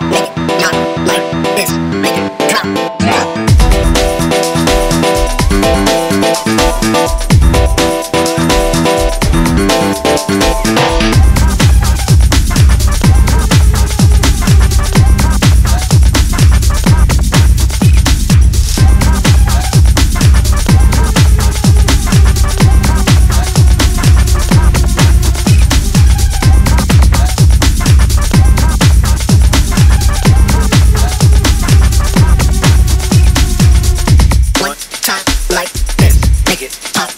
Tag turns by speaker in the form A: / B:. A: Bye. it.